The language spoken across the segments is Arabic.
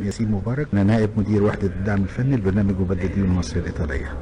ياسين مبارك أنا نائب مدير وحدة الدعم الفني لبرنامج مبددين مصر الإيطالية.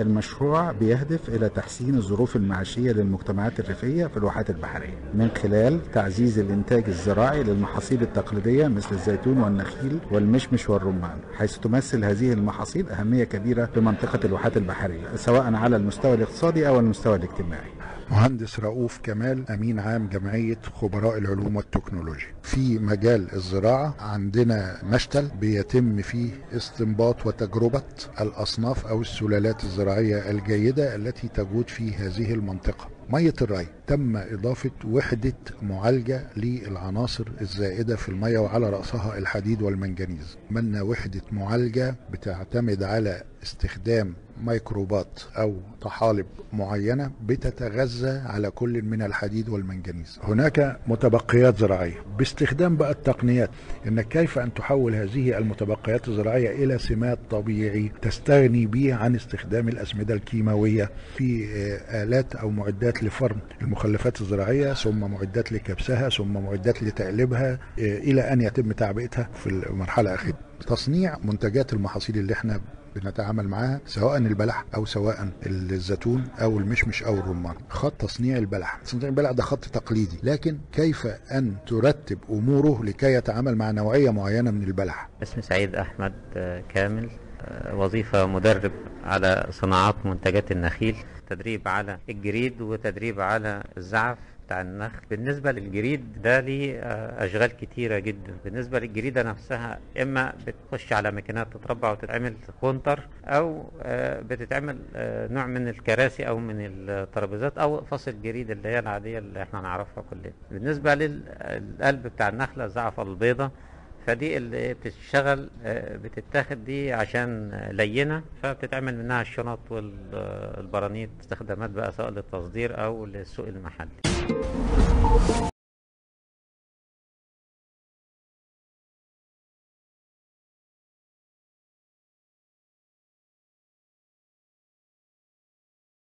المشروع بيهدف إلى تحسين الظروف المعيشية للمجتمعات الريفية في الواحات البحرية. من خلال تعزيز الإنتاج الزراعي للمحاصيل التقليدية مثل الزيتون والنخيل والمشمش والرمان حيث تمثل هذه المحاصيل أهمية كبيرة لمنطقة الواحات البحرية سواء على المستوى الاقتصادي أو المستوى الاجتماعي. مهندس رؤوف كمال أمين عام جمعية خبراء العلوم والتكنولوجيا. في مجال الزراعة عندنا مشتل بيتم فيه استنباط وتجربة الأصناف أو السلالات الزراعية الجيدة التي تجود في هذه المنطقة. مية الري. تم إضافة وحدة معالجة للعناصر الزائدة في المية وعلى رأسها الحديد والمنجنيز. عملنا وحدة معالجة بتعتمد على استخدام ميكروبات أو طحالب معينة بتتغذى على كل من الحديد والمنجنيز. هناك متبقيات زراعية. باستخدام بقى التقنيات إنك كيف أن تحول هذه المتبقيات الزراعية إلى سماد طبيعي تستغني به عن استخدام الأسمدة الكيماوية في آلات أو معدات لفرم المخلفات الزراعية ثم معدات لكبسها ثم معدات لتقليبها إلى أن يتم تعبئتها في المرحلة الأخيرة. تصنيع منتجات المحاصيل اللي إحنا بنتعامل معاها سواء البلح أو سواء الزيتون أو المشمش أو الرمان. خط تصنيع البلح. تصنيع البلح ده خط تقليدي. لكن كيف أن ترتب أموره لكي يتعامل مع نوعية معينة من البلح؟ اسمي سعيد أحمد كامل وظيفة مدرب على صناعات منتجات النخيل تدريب على الجريد وتدريب على الزعف. بتاع النخل بالنسبة للجريد ده ليه أشغال كتيرة جدا. بالنسبة للجريدة نفسها إما بتخش على ماكينات تتربع وتتعمل كونتر أو بتتعمل نوع من الكراسي أو من الترابيزات أو فصل الجريد اللي هي العادية اللي إحنا نعرفها كلنا. بالنسبة للقلب بتاع النخلة الزعفة البيضة فدي اللي بتشتغل بتتاخد دي عشان لينة فبتتعمل منها الشنط والبرانيت استخدامات بقى سواء للتصدير أو للسوق المحلي あっ。